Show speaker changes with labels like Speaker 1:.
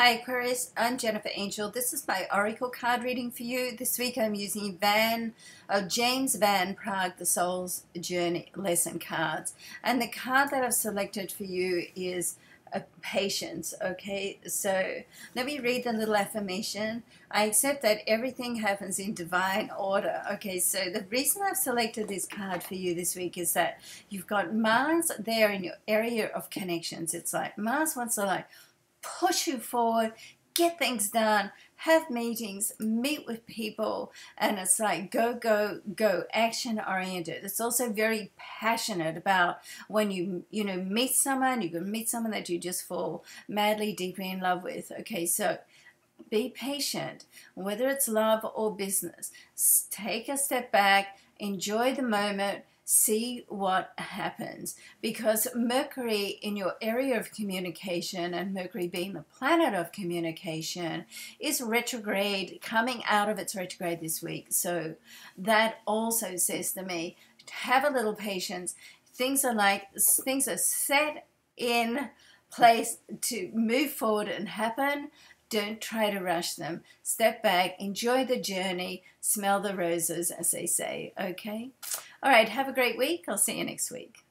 Speaker 1: Hi Aquarius, I'm Jennifer Angel. This is my Oracle card reading for you. This week I'm using Van, uh, James Van Praagh, The Soul's Journey Lesson cards. And the card that I've selected for you is a patience, okay? So let me read the little affirmation. I accept that everything happens in divine order. Okay, so the reason I've selected this card for you this week is that you've got Mars there in your area of connections. It's like Mars wants to like push you forward, get things done, have meetings, meet with people, and it's like go, go, go, action oriented. It's also very passionate about when you, you know, meet someone, you can meet someone that you just fall madly, deeply in love with. Okay, so be patient, whether it's love or business. Take a step back, enjoy the moment, see what happens. Because Mercury in your area of communication, and Mercury being the planet of communication, is retrograde, coming out of its retrograde this week. So that also says to me, have a little patience. Things are like, things are set in place to move forward and happen. Don't try to rush them. Step back, enjoy the journey, smell the roses, as they say, okay? All right, have a great week. I'll see you next week.